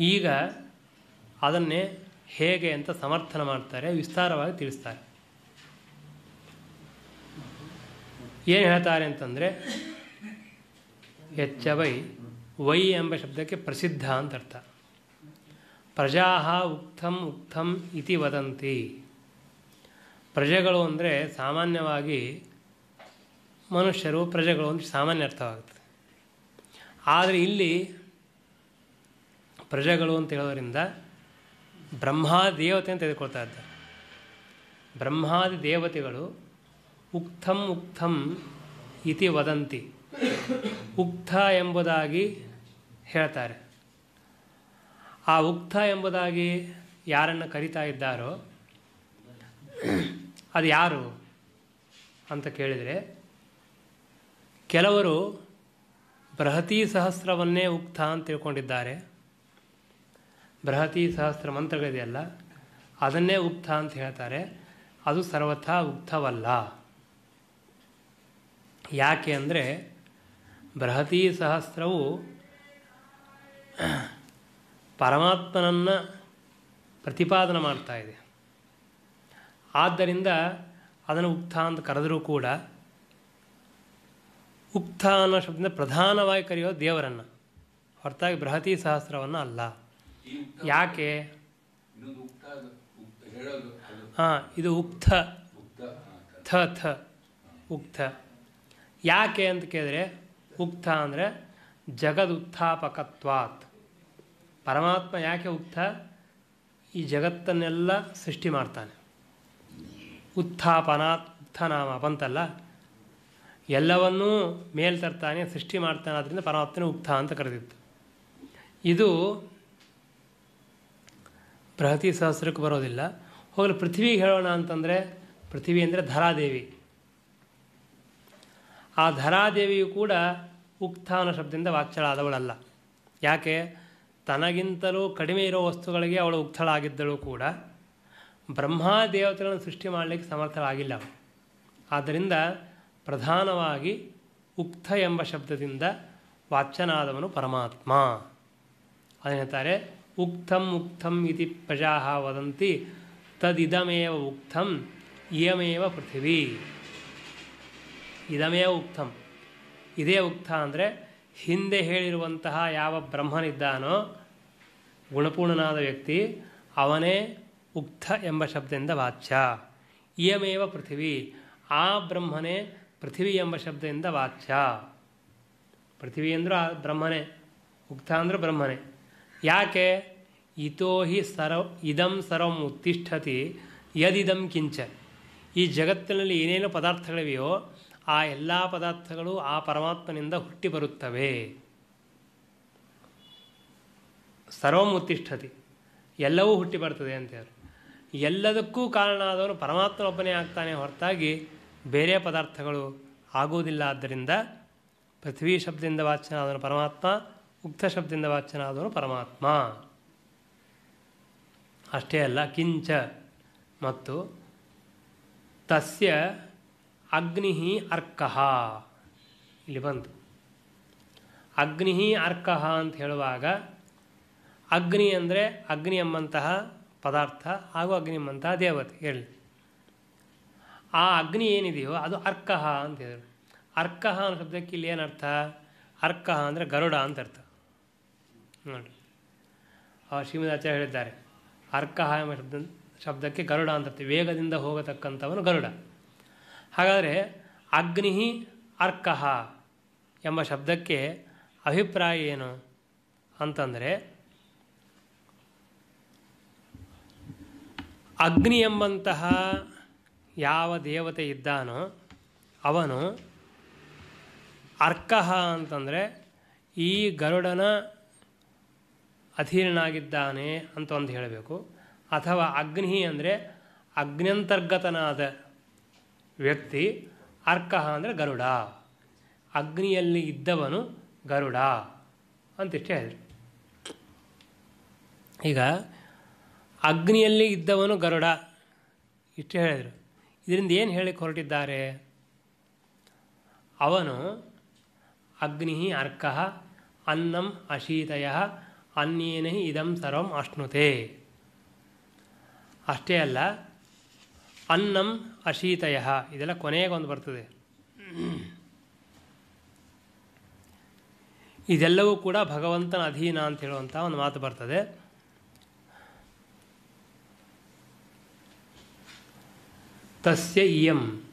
ಈಗ ಅದನ್ನೇ ಹೇಗೆ ಅಂತ ಸಮರ್ಥನ ಮಾಡ್ತಾರೆ, ವಿಸ್ತಾರವಾಗಿ ತಿಳಿಸ್ತಾರೆ. ಏನು ಹೇಳ್ತಾರೆ ಅಂತಂದರೆ, ಎಚ್ಚ ವೈ ವೈ ಎಂಬ ಶಬ್ದಕ್ಕೆ ಪ್ರಸಿದ್ಧ ಅಂತ ಅರ್ಥ. ಪ್ರಜಾ ಉಕ್ತಂ ಉಕ್ತಂ ಇತಿ ವದಂತಿ. ಪ್ರಜೆಗಳು ಅಂದರೆ ಸಾಮಾನ್ಯವಾಗಿ ಮನುಷ್ಯರು ಪ್ರಜೆಗಳು ಅಂತ ಸಾಮಾನ್ಯ ಅರ್ಥವಾಗುತ್ತೆ. ಆದರೆ ಇಲ್ಲಿ ಪ್ರಜೆಗಳು ಅಂತ ಹೇಳೋದ್ರಿಂದ ಬ್ರಹ್ಮಾದಿ ದೇವತೆ ಅಂತ ತೆಗೆದುಕೊಳ್ತಾ ಇದ್ದಾರೆ. ಬ್ರಹ್ಮಾದಿ ದೇವತೆಗಳು ಉಕ್ತಂ ಉಕ್ತಂ ಇತಿ ವದಂತಿ. ಉಕ್ತ ಎಂಬುದಾಗಿ ಹೇಳ್ತಾರೆ. ಆ ಉಕ್ತ ಎಂಬುದಾಗಿ ಯಾರನ್ನು ಕರಿತಾ ಇದ್ದಾರೋ, ಅದು ಯಾರು ಅಂತ ಕೇಳಿದರೆ, ಕೆಲವರು ಬೃಹತಿ ಸಹಸ್ರವನ್ನೇ ಉಕ್ತ ಅಂತ ತಿಳ್ಕೊಂಡಿದ್ದಾರೆ. ಬೃಹತಿ ಸಹಸ್ರ ಮಂತ್ರಗಳಿದೆಯಲ್ಲ ಅದನ್ನೇ ಉಕ್ತ ಅಂತ ಹೇಳ್ತಾರೆ. ಅದು ಸರ್ವಥಾ ಉಕ್ತವಲ್ಲ. ಯಾಕೆ ಅಂದರೆ ಬೃಹತಿ ಸಹಸ್ರವು ಪರಮಾತ್ಮನನ್ನು ಪ್ರತಿಪಾದನೆ ಮಾಡ್ತಾ ಇದೆ. ಆದ್ದರಿಂದ ಅದನ್ನು ಉಕ್ತ ಅಂತ ಕರೆದರೂ ಕೂಡ ಉಕ್ತ ಅನ್ನೋ ಶಬ್ದದಿಂದ ಪ್ರಧಾನವಾಗಿ ಕರೆಯೋ ದೇವರನ್ನು. ಹೊರತಾಗಿ ಬೃಹತಿ ಸಹಸ್ರವನ್ನು ಅಲ್ಲ. ಯಾಕೆ? ಹಾಂ ಇದು ಉಕ್ತ. ಥ ಥ. ಉಕ್ತ. ಯಾಕೆ ಅಂತ ಕೇಳಿದ್ರೆ ಉಕ್ತ ಅಂದರೆ ಜಗದುತ್ಥಾಪಕತ್ವಾತ್. ಪರಮಾತ್ಮ ಯಾಕೆ ಉಕ್ತ? ಈ ಜಗತ್ತನ್ನೆಲ್ಲ ಸೃಷ್ಟಿ ಮಾಡ್ತಾನೆ. ಉತ್ಥಾಪನಾತ್ ಉತ್ಥನಾಮ ಬಂತಲ್ಲ? ಎಲ್ಲವನ್ನೂ ಮೇಲ್ ತರ್ತಾನೆ ಸೃಷ್ಟಿ ಮಾಡ್ತಾನೆ ಅದರಿಂದ ಪರಮಾತ್ಮನೇ ಉಕ್ತ ಅಂತ ಕರೆದಿತ್ತು. ಇದು ಬೃಹತಿ ಸಹಸ್ರಕ್ಕೆ ಬರೋದಿಲ್ಲ. ಹೋಗಲು ಪೃಥ್ವಿಗೆ ಹೇಳೋಣ ಅಂತಂದರೆ, ಪೃಥ್ವಿ ಅಂದರೆ ಧರಾದೇವಿ. ಆ ಧರಾದೇವಿಯು ಕೂಡ ಉಕ್ತ ಶಬ್ದದಿಂದ ವಾಚ್ಯಳಾದವಳಲ್ಲ ಯಾಕೆ? ತನಗಿಂತಲೂ ಕಡಿಮೆ ಇರೋ ವಸ್ತುಗಳಿಗೆ ಅವಳು ಉಕ್ತಳಾಗಿದ್ದಳು ಕೂಡ. ಬ್ರಹ್ಮಾದೇವತೆಗಳನ್ನು ಸೃಷ್ಟಿ ಮಾಡಲಿಕ್ಕೆ ಸಮರ್ಥಳಾಗಿಲ್ಲ ಆದ್ದರಿಂದ ಪ್ರಧಾನವಾಗಿ ಉಕ್ತ ಎಂಬ ಶಬ್ದದಿಂದ ವಾಚ್ಯನಾದವನು ಪರಮಾತ್ಮ. ಅದನ್ನು ಹೇಳ್ತಾರೆ? ಉಕ್ತಂ ಉಕ್ತಂ ಇತಿ ಪ್ರಜಾ ವದಂತಿ ತದಿದಮೇವ ಉಕ್ತಂ ಇಯಮೇವ ಪೃಥಿವಿ ಇದಮೇವ ಉಕ್ತಂ ಇದೇ ಉಕ್ತ ಅಂದರೆ, ಹಿಂದೆ ಹೇಳಿರುವಂತಹ ಯಾವ ಬ್ರಹ್ಮನಿದ್ದಾನೋ, ಗುಣಪೂರ್ಣನಾದ ವ್ಯಕ್ತಿ, ಅವನೇ ಉಕ್ತ ಎಂಬ ಶಬ್ದದಿಂದ ವಾಚ್ಯ. ಇಯಮೇವ ಪೃಥಿವಿ, ಆ ಬ್ರಹ್ಮನೇ ಪೃಥಿವಿ ಎಂಬ ಶಬ್ದದಿಂದ ವಾಚ್ಯ. ಪೃಥಿವಿ ಅಂದರೂ ಆ ಬ್ರಹ್ಮನೇ, ಉಕ್ತ ಅಂದರೆ ಬ್ರಹ್ಮನೇ. ಯಾಕೆ? ಇತೋ ಹಿ ಸರ್ವ ಇದಂ ಸರ್ವಂ ಉತ್ತಿಷ್ಠತಿ ಯದಿದಂ ಕಿಂಚ. ಈ ಜಗತ್ತಿನಲ್ಲಿ ಏನೇನು ಪದಾರ್ಥಗಳಿವೆಯೋ, ಆ ಎಲ್ಲ ಪದಾರ್ಥಗಳು ಆ ಪರಮಾತ್ಮನಿಂದ ಹುಟ್ಟಿ ಬರುತ್ತವೆ. ಸರ್ವಂ ಉತ್ತಿಷ್ಠತಿ ಎಲ್ಲವೂ ಹುಟ್ಟಿ ಬರ್ತದೆ ಅಂತೇಳಿ ಎಲ್ಲದಕ್ಕೂ ಕಾರಣ ಆದವನು ಪರಮಾತ್ಮನೊಬ್ಬನೇ ಆಗ್ತಾನೆ ಹೊರತಾಗಿ ಬೇರೆ ಪದಾರ್ಥಗಳು ಆಗುವುದಿಲ್ಲ. ಆದ್ದರಿಂದ ಪೃಥ್ವಿ ಶಬ್ದದಿಂದ ವಾಚನ ಆದವನು ಪರಮಾತ್ಮ ಉಕ್ತ ಶಬ್ದದಿಂದ ವಾಚ್ಯನಾದವನು ಪರಮಾತ್ಮ. ಅಷ್ಟೇ ಅಲ್ಲ, ಕಿಂಚ ಮತ್ತು ತಸ್ಯ ಅಗ್ನಿ ಅರ್ಕಃ. ಇಲ್ಲಿ ಬಂತು. ಅಗ್ನಿ ಅರ್ಕಃ ಅಂತ ಹೇಳುವಾಗ ಅಗ್ನಿ ಅಂದರೆ ಅಗ್ನಿ ಎಂಬಂತಹ ಪದಾರ್ಥ ಹಾಗೂ ಅಗ್ನಿ ಎಂಬಂತಹ ದೇವತೆ. ಹೇಳಿ. ಆ ಅಗ್ನಿ ಏನಿದೆಯೋ ಅದು ಅರ್ಕಃ ಅಂತ ಹೇಳಿದ್ರು ಅರ್ಕಃ ಅನ್ನೋ ಶಬ್ದಕ್ಕೆ ಇಲ್ಲಿ ಏನರ್ಥ? ಅರ್ಕಃ ಅಂದರೆ ಗರುಡ ಅಂತ ಅರ್ಥ. ನೋಡಿ. ಆ ಶ್ರೀಮದಾಚಾರ್ಯ ಹೇಳಿದ್ದಾರೆ, ಅರ್ಕಹ ಎಂಬ ಶಬ್ದ ಶಬ್ದಕ್ಕೆ ಗರುಡ ಅಂತ ಅರ್ಥ ವೇಗದಿಂದ ಹೋಗತಕ್ಕಂಥವನು ಗರುಡ. ಹಾಗಾದರೆ ಅಗ್ನಿ ಅರ್ಕಹ ಎಂಬ ಶಬ್ದಕ್ಕೆ ಅಭಿಪ್ರಾಯ ಏನು ಅಂತಂದರೆ, ಅಗ್ನಿ ಎಂಬಂತಹ ಯಾವ ದೇವತೆ ಇದ್ದಾನೋ ಅವನು ಅರ್ಕಹ ಅಂತಂದರೆ ಈ ಗರುಡನ ಅಧೀನನಾಗಿದ್ದಾನೆ ಅಂತ ಒಂದು ಹೇಳಬೇಕು. ಅಥವಾ ಅಗ್ನಿ ಅಂದರೆ ಅಗ್ನ್ಯಂತರ್ಗತನಾದ ವ್ಯಕ್ತಿ, ಅರ್ಕಃ ಅಂದರೆ ಗರುಡ. ಅಗ್ನಿಯಲ್ಲಿ ಇದ್ದವನು ಗರುಡ ಅಂತಿಷ್ಟೇ ಹೇಳಿದರು. ಈಗ ಅಗ್ನಿಯಲ್ಲಿ ಇದ್ದವನು ಗರುಡ ಇಷ್ಟೇ ಹೇಳಿದರು. ಇದರಿಂದ ಏನು ಹೇಳಿ ಹೊರಟಿದ್ದಾರೆ? ಅವನು ಅಗ್ನಿ ಅರ್ಕಃ ಅನ್ನಂ ಅಶೀತಯ ಅನ್ಯೇನ ಇದಂ ಸರ್ವಂ ಅಶ್ನುತೆ. ಅಷ್ಟೇ ಅಲ್ಲ, ಅನ್ನಂ ಅಶೀತಯ. ಇದೆಲ್ಲ ಕೊನೆಗೊಂದು ಬರ್ತದೆ. ಇದೆಲ್ಲವೂ ಕೂಡ ಭಗವಂತನ ಅಧೀನ ಅಂತ ಹೇಳುವಂಥ ಒಂದು ಮಾತು ಬರ್ತದೆ. ತಸ್ಯ ಇಯಂ.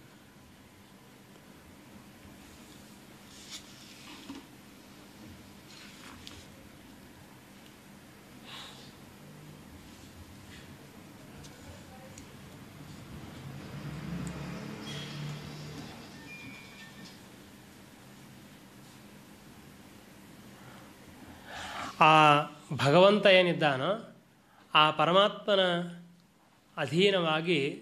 ಆ ಭಗವಂತ ಏನಿದ್ದಾನೋ ಆ ಪರಮಾತ್ಮನ ಅಧೀನವಾಗಿ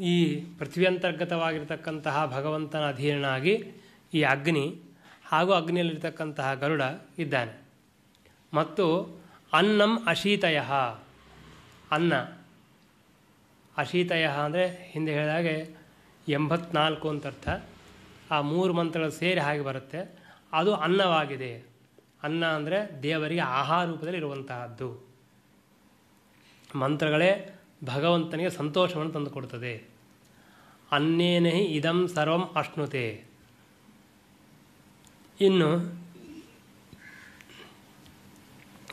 ಈ ಪೃಥ್ವಿಯಂತರ್ಗತವಾಗಿರ್ತಕ್ಕಂತಹ ಭಗವಂತನ ಅಧೀನನಾಗಿ ಈ ಅಗ್ನಿ ಹಾಗೂ ಅಗ್ನಿಯಲ್ಲಿರ್ತಕ್ಕಂತಹ ಗರುಡ ಇದ್ದಾನೆ. ಮತ್ತು ಅನ್ನಂ ಅಶೀತಯ. ಅನ್ನ. ಅಶೀತಯ ಅಂದರೆ ಹಿಂದೆ ಹೇಳಿದಾಗೆ ಎಂಬತ್ನಾಲ್ಕು ಅಂತ ಅರ್ಥ. ಆ ಮೂರು ಮಂತ್ರಗಳು ಸೇರಿ ಹಾಗೆ ಬರುತ್ತೆ. ಅದು ಅನ್ನವಾಗಿದೆ. ಅನ್ನ ಅಂದರೆ ದೇವರಿಗೆ ಆಹಾರ ರೂಪದಲ್ಲಿ ಇರುವಂತಹದ್ದು. ಮಂತ್ರಗಳೇ ಭಗವಂತನಿಗೆ ಸಂತೋಷವನ್ನು ತಂದುಕೊಡುತ್ತದೆ ಅನ್ನೇನೇ ಇದಂ ಸರ್ವಂ ಅಶ್ನುತೆ. ಇನ್ನು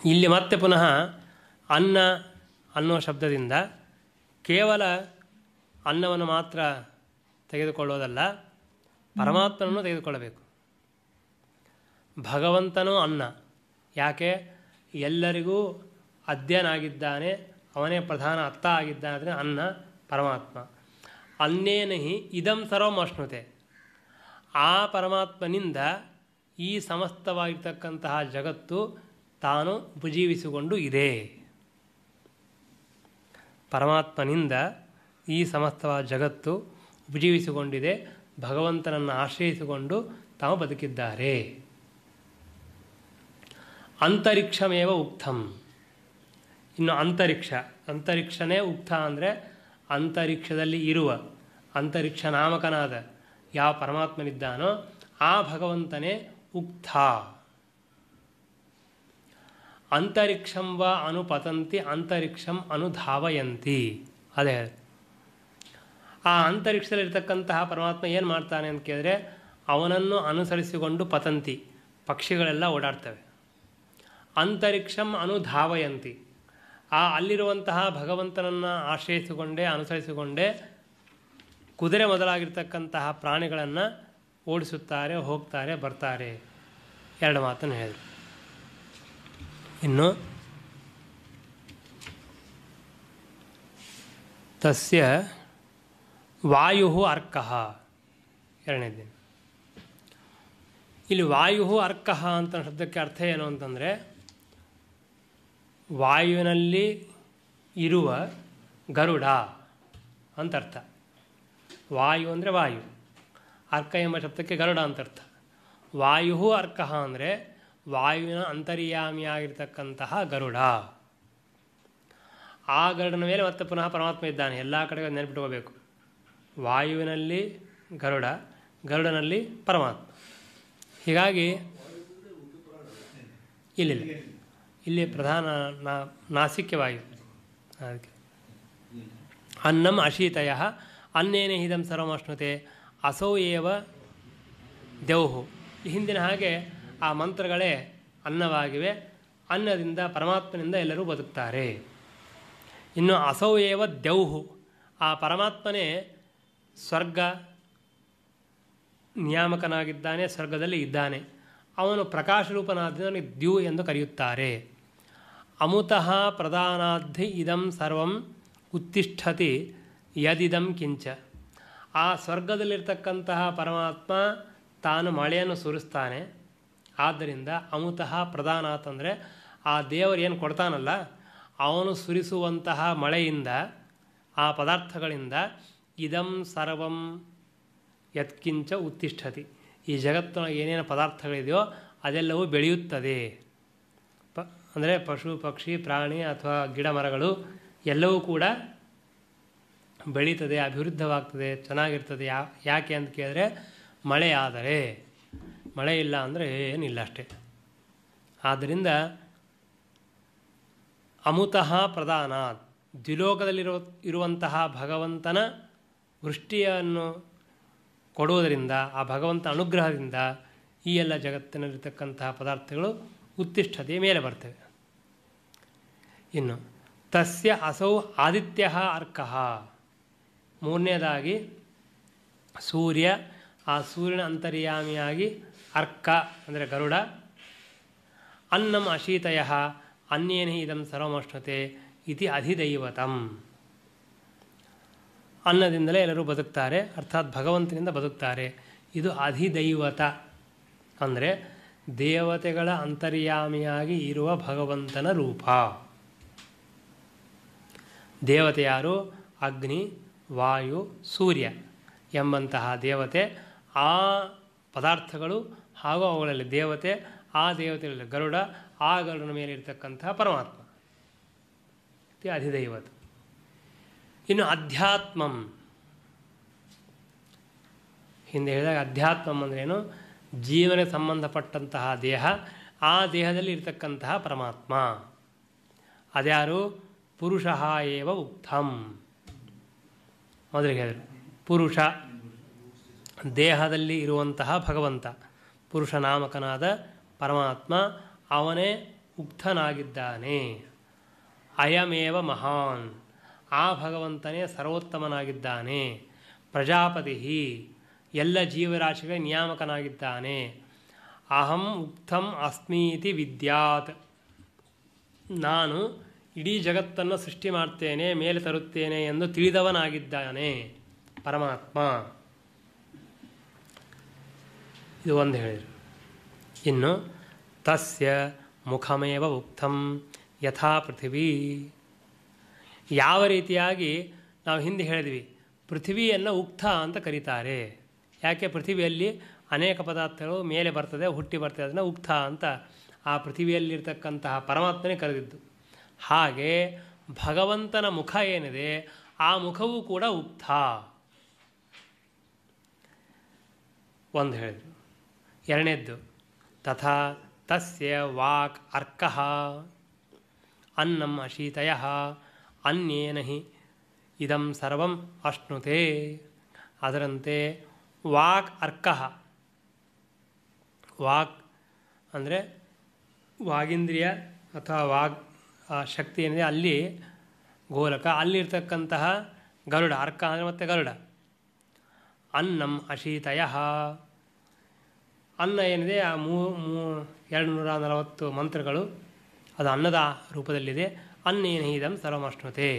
ಇಲ್ಲಿ ಮತ್ತೆ ಪುನಃ ಅನ್ನ ಅನ್ನೋ ಶಬ್ದದಿಂದ ಕೇವಲ ಅನ್ನವನ್ನು ಮಾತ್ರ ತೆಗೆದುಕೊಳ್ಳೋದಲ್ಲ, ಪರಮಾತ್ಮನನ್ನು ತೆಗೆದುಕೊಳ್ಳಬೇಕು. ಭಗವಂತನೂ ಅನ್ನ. ಯಾಕೆ? ಎಲ್ಲರಿಗೂ ಅಧ್ಯನಾಗಿದ್ದಾನೆ, ಅವನೇ ಪ್ರಧಾನ ಅತ್ತ ಆಗಿದ್ದಾನೆ ಅಂದರೆ ಅನ್ನ, ಪರಮಾತ್ಮ. ಅನ್ನೇನಹಿ ಇದಂ ಸರ್ವಂ ಅಶ್ನುತೆ ಆ ಪರಮಾತ್ಮನಿಂದ ಈ ಸಮಸ್ತವಾಗಿರ್ತಕ್ಕಂತಹ ಜಗತ್ತು ತಾನು ಉಪಜೀವಿಸಿಕೊಂಡು ಇದೆ. ಪರಮಾತ್ಮನಿಂದ ಈ ಸಮಸ್ತವಾದ ಜಗತ್ತು ಉಪಜೀವಿಸಿಕೊಂಡಿದೆ, ಭಗವಂತನನ್ನು ಆಶ್ರಯಿಸಿಕೊಂಡು ತಾವು ಬದುಕಿದ್ದಾರೆ. ಅಂತರಿಕ್ಷಮೇವ ಉಕ್ತಂ. ಇನ್ನು ಅಂತರಿಕ್ಷ, ಅಂತರಿಕ್ಷನೇ ಉಕ್ತ ಅಂದರೆ ಅಂತರಿಕ್ಷದಲ್ಲಿ ಇರುವ, ಅಂತರಿಕ್ಷ ನಾಮಕನಾದ ಯಾವ ಪರಮಾತ್ಮನಿದ್ದಾನೋ ಆ ಭಗವಂತನೇ ಉಕ್ತ. ಅಂತರಿಕ್ಷಂ ವ ಅನುಪತಂತಿ, ಅಂತರಿಕ್ಷಂ ಅನುಧಾವಯಂತಿ. ಅದೇ ಆ ಅಂತರಿಕ್ಷದಲ್ಲಿರ್ತಕ್ಕಂತಹ ಪರಮಾತ್ಮ ಏನು ಮಾಡ್ತಾನೆ ಅಂತ ಕೇಳಿದ್ರೆ ಅವನನ್ನು ಅನುಸರಿಸಿಕೊಂಡು ಪತಂತಿ, ಪಕ್ಷಿಗಳೆಲ್ಲ ಓಡಾಡ್ತವೆ. ಅಂತರಿಕ್ಷಂ ಅನುಧಾವಯಂತಿ. ಆ ಅಲ್ಲಿರುವಂತಹ ಭಗವಂತನನ್ನು ಆಶ್ರಯಿಸಿಕೊಂಡೇ, ಅನುಸರಿಸಿಕೊಂಡೇ, ಕುದುರೆ ಮೊದಲಾಗಿರ್ತಕ್ಕಂತಹ ಪ್ರಾಣಿಗಳನ್ನು ಓಡಿಸುತ್ತಾರೆ, ಹೋಗ್ತಾರೆ, ಬರ್ತಾರೆ. ಎರಡು ಮಾತನ್ನು ಹೇಳಿದರು. ಇನ್ನು ತಸ್ಯ ವಾಯು ಅರ್ಕಃ. ಎರಡನೇದೇನು ಇಲ್ಲಿ ವಾಯು ಅರ್ಕಃ ಅಂತ ಶಬ್ದಕ್ಕೆ ಅರ್ಥ ಏನು ಅಂತಂದರೆ ವಾಯುವಿನಲ್ಲಿ ಇರುವ ಗರುಡ ಅಂತ ಅರ್ಥ. ವಾಯು ಅಂದರೆ ವಾಯು. ಅರ್ಕ ಎಂಬ ಶಬ್ದಕ್ಕೆ ಗರುಡ ಅಂತ ಅರ್ಥ. ವಾಯು ಅರ್ಕಃ ಅಂದರೆ ವಾಯುವಿನ ಅಂತರ್ಯಾಮಿಯಾಗಿರ್ತಕ್ಕಂತಹ ಗರುಡ. ಆ ಗರುಡನ ಮೇಲೆ ಮತ್ತೆ ಪುನಃ ಪರಮಾತ್ಮ ಇದ್ದಾನೆ. ಎಲ್ಲ ಕಡೆಗೂ ನೆನಪಿಟ್ಕೋಬೇಕು. ವಾಯುವಿನಲ್ಲಿ ಗರುಡ, ಗರುಡನಲ್ಲಿ ಪರಮಾತ್ಮ. ಹೀಗಾಗಿ ಇಲ್ಲಿಲ್ಲ ಇಲ್ಲಿ ಪ್ರಧಾನ ನಾ ನಾಸಿಕ್ಯವಾಗಿದೆ ಅದಕ್ಕೆ. ಅನ್ನಂ ಅಶೀತಯ, ಅನ್ನೇನೆ ಹಿದಂ ಸರ್ವಮಶ್ನುತೆ, ಅಸೌ ಏವ ದೇವು ಹಿಂದಿನ ಹಾಗೆ ಆ ಮಂತ್ರಗಳೇ ಅನ್ನವಾಗಿವೆ. ಅನ್ನದಿಂದ, ಪರಮಾತ್ಮನಿಂದ ಎಲ್ಲರೂ ಬದುಕ್ತಾರೆ. ಇನ್ನು ಅಸೌ ಏವ ದೇವು ಆ ಪರಮಾತ್ಮನೇ ಸ್ವರ್ಗ ನಿಯಾಮಕನಾಗಿದ್ದಾನೆ, ಸ್ವರ್ಗದಲ್ಲಿ ಇದ್ದಾನೆ. ಅವನು ಪ್ರಕಾಶರೂಪನಾದ್ದರಿಂದ ದ್ಯು ಎಂದು ಕರೆಯುತ್ತಾರೆ. ಅಮುತಃ ಪ್ರಧಾನಾಧಿ ಇದಂ ಸರ್ವಂ ಉತ್ತಿಷ್ಠತಿ ಯದಿದಂ ಕಿಂಚ. ಆ ಸ್ವರ್ಗದಲ್ಲಿರ್ತಕ್ಕಂತಹ ಪರಮಾತ್ಮ ತಾನು ಮಳೆಯನ್ನು ಸುರಿಸ್ತಾನೆ. ಆದ್ದರಿಂದ ಅಮುತಃ ಪ್ರಧಾನಾತ್ ಅಂದರೆ ಆ ದೇವರು ಏನು ಕೊಡ್ತಾನಲ್ಲ, ಅವನು ಸುರಿಸುವಂತಹ ಮಳೆಯಿಂದ, ಆ ಪದಾರ್ಥಗಳಿಂದ ಇದಂ ಸರ್ವಂ ಯತ್ಕಿಂಚ ಉತ್ತಿಷ್ಠತಿ. ಈ ಜಗತ್ತಿನ ಏನೇನು ಪದಾರ್ಥಗಳಿದೆಯೋ ಅದೆಲ್ಲವೂ ಬೆಳೆಯುತ್ತದೆ. ಅಂದರೆ ಪಶು, ಪಕ್ಷಿ, ಪ್ರಾಣಿ ಅಥವಾ ಗಿಡ ಮರಗಳು ಎಲ್ಲವೂ ಕೂಡ ಬೆಳೀತದೆ, ಅಭಿವೃದ್ಧವಾಗ್ತದೆ, ಚೆನ್ನಾಗಿರ್ತದೆ. ಯಾ, ಯಾಕೆ ಅಂತ ಕೇಳಿದ್ರೆ ಮಳೆ ಆದರೆ, ಮಳೆ ಇಲ್ಲ ಅಂದರೆ ಏನಿಲ್ಲ ಅಷ್ಟೇ. ಆದ್ದರಿಂದ ಅಮುತಃ ಪ್ರಧಾನ ದ್ವಿಲೋಕದಲ್ಲಿರೋ, ಇರುವಂತಹ ಭಗವಂತನ ವೃಷ್ಟಿಯನ್ನು ಕೊಡುವುದರಿಂದ, ಆ ಭಗವಂತ ಅನುಗ್ರಹದಿಂದ ಈ ಎಲ್ಲ ಜಗತ್ತಿನಲ್ಲಿರ್ತಕ್ಕಂತಹ ಪದಾರ್ಥಗಳು ಉತ್ತಿಷ್ಠತೆ ಮೇಲೆ ಬರ್ತವೆ. ಇನ್ನು, ತಸ್ಯ ಅಸೌ ಆದಿತ್ಯ ಅರ್ಕಃ. ಮೂರನೇದಾಗಿ, ಸೂರ್ಯ ಆ ಸೂರ್ಯನ ಅಂತರ್ಯಾಮಿಯಾಗಿ ಅರ್ಕ ಅಂದರೆ ಗರುಡ. ಅನ್ನಂ ಅಶೀತಯ, ಅನ್ಯೇನ ಇದಂ ಸರ್ವಮಷ್ಣತೆ ಇತಿ ಅಧಿದೈವತಂ. ಅನ್ನದಿಂದಲೇ ಎಲ್ಲರೂ ಬದುಕ್ತಾರೆ, ಅರ್ಥಾತ್ ಭಗವಂತನಿಂದ ಬದುಕ್ತಾರೆ. ಇದು ಅಧಿದೈವತ ಅಂದರೆ ದೇವತೆಗಳ ಅಂತರ್ಯಾಮಿಯಾಗಿ ಇರುವ ಭಗವಂತನ ರೂಪ. ದೇವತೆ ಯಾರು? ಅಗ್ನಿ, ವಾಯು, ಸೂರ್ಯ ಎಂಬಂತಹ ದೇವತೆ ಆ ಪದಾರ್ಥಗಳು ಹಾಗೂ ಅವುಗಳಲ್ಲಿ ದೇವತೆ, ಆ ದೇವತೆಗಳಲ್ಲಿ ಗರುಡ, ಆ ಗರುಡನ ಮೇಲೆ ಇರತಕ್ಕಂತಹ ಪರಮಾತ್ಮ. ಅಧಿದೈವತ. ಇನ್ನು ಅಧ್ಯಾತ್ಮಂ. ಹಿಂದೆ ಹೇಳಿದಾಗ ಅಧ್ಯಾತ್ಮಂ ಅಂದ್ರೇನು ಜೀವನಕ್ಕೆ ಸಂಬಂಧಪಟ್ಟಂತಹ ದೇಹ, ಆ ದೇಹದಲ್ಲಿ ಇರತಕ್ಕಂತಹ ಪರಮಾತ್ಮ. ಅದ್ಯಾರು? ಪುರುಷ ಏವ ಉಕ್ತಂ. ಮೊದಲಿಗೆ ಹೇಳಿದರು. ಪುರುಷ. ದೇಹದಲ್ಲಿ ಇರುವಂತಹ ಭಗವಂತ. ಪುರುಷ ನಾಮಕನಾದ ಪರಮಾತ್ಮ, ಅವನೇ ಉಕ್ತನಾಗಿದ್ದಾನೆ. ಅಯಮೇವ ಮಹಾನ್. ಆ ಭಗವಂತನೇ ಸರ್ವೋತ್ತಮನಾಗಿದ್ದಾನೆ. ಪ್ರಜಾಪತಿ ಎಲ್ಲ ಜೀವರಾಶಿಗಳ ನಿಯಾಮಕನಾಗಿದ್ದಾನೆ. ಅಹಂ ಉಕ್ತಂ ಅಸ್ಮೀತಿ ವಿದ್ಯಾತ್. ನಾನು ಇಡೀ ಜಗತ್ತನ್ನು ಸೃಷ್ಟಿ ಮಾಡ್ತೇನೆ, ಮೇಲೆ ತರುತ್ತೇನೆ ಎಂದು ತಿಳಿದವನಾಗಿದ್ದಾನೆ. ಪರಮಾತ್ಮ. ಇದು ಒಂದು ಹೇಳಿದರು. ಇನ್ನು, ತಸ್ಯ ಮುಖಮೇವ ಉಕ್ತಂ ಯಥಾ ಪೃಥಿವಿ. ಯಾವ ರೀತಿಯಾಗಿ ನಾವು ಹಿಂದೆ ಹೇಳಿದ್ವಿ, ಪೃಥಿವಿಯನ್ನು ಉಕ್ತ ಅಂತ ಕರೀತಾರೆ. ಯಾಕೆ ಪೃಥಿವಿಯಲ್ಲಿ ಅನೇಕ ಪದಾರ್ಥಗಳು ಮೇಲೆ ಬರ್ತದೆ, ಹುಟ್ಟಿ ಬರ್ತದೆ, ಅದನ್ನು ಉಕ್ತ ಅಂತ ಆ ಪೃಥಿವಿಯಲ್ಲಿರ್ತಕ್ಕಂತಹ ಪರಮಾತ್ಮನೇ ಕರೆದಿದ್ದು. ಹಾಗೆ ಭಗವಂತನ ಮುಖ ಏನಿದೆ, ಆ ಮುಖವೂ ಕೂಡ ಉಕ್ತ. ಒಂದು ಹೇಳಿದರು. ಎರಡನೇದ್ದು, ತಥಾ ತಸ್ಯ ವಾಕ್ ಅರ್ಕ ಅನ್ನಂ ಅಶೀತಯ ಅನ್ಯೇನ ಇದಂ ಸರ್ವಂ ಅಶ್ನುತೆ. ಅದರಂತೆ ವಾಕ್ ಅರ್ಕಃ. ವಾಕ್ ಅಂದರೆ ವಾಗೀಂದ್ರಿಯ ಅಥವಾ ವಾಗ್ ಶಕ್ತಿ ಏನಿದೆ ಅಲ್ಲಿ ಗೋಲಕ. ಅಲ್ಲಿರ್ತಕ್ಕಂತಹ ಗರುಡ, ಅರ್ಕ ಅಂದರೆ ಮತ್ತೆ ಗರುಡ. ಅನ್ನಂ ಅಶೀತಯ. ಅನ್ನ ಏನಿದೆ, ಆ ಮೂ ಮೂ, ಎರಡು ನೂರ ನಲವತ್ತು ಮಂತ್ರಗಳು, ಅದು ಅನ್ನದ ರೂಪದಲ್ಲಿದೆ. ಅನ್ನೇನಹಿದಂ ಸರ್ವಮಷ್ಣುತೆ.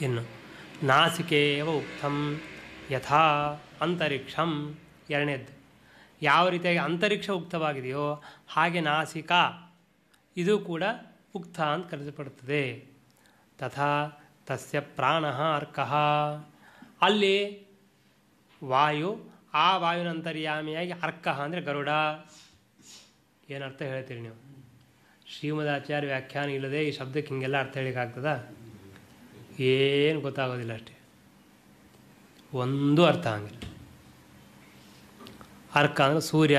ಇನ್ನು ನಾಸಿಕೇವ ಉಕ್ತಂ. ಯಥಾ ಅಂತರಿಕ್ಷಂ ಎರಡನೇದ್ದು ಯಾವ ರೀತಿಯಾಗಿ ಅಂತರಿಕ್ಷ ಉಕ್ತವಾಗಿದೆಯೋ ಹಾಗೆ ನಾಸಿಕ, ಇದು ಕೂಡ ಉಕ್ತ ಅಂತ ಕರೆಸಲ್ಪಡುತ್ತದೆ ತಥಾ ತಸ್ಯ ಪ್ರಾಣ ಅರ್ಕಃ. ಅಲ್ಲಿ ವಾಯು, ಆ ವಾಯುವಿನ ಅಂತರ್ಯಾಮಿಯಾಗಿ ಅರ್ಕಃ ಅಂದರೆ ಗರುಡ. ಏನರ್ಥ ಹೇಳ್ತೀರಿ ನೀವು? ಶ್ರೀಮದಾಚಾರ್ಯ ವ್ಯಾಖ್ಯಾನ ಇಲ್ಲದೆ ಈ ಶಬ್ದಕ್ಕೆ ಹಿಂಗೆಲ್ಲ ಅರ್ಥ ಹೇಳಿಕ್ಕಾಗ್ತದ ಏನು ಗೊತ್ತಾಗೋದಿಲ್ಲ ಅಷ್ಟೇ. ಒಂದು ಅರ್ಥ ಹಂಗಿಲ್ಲ ಅರ್ಕ ಅಂದ್ರೆ ಸೂರ್ಯ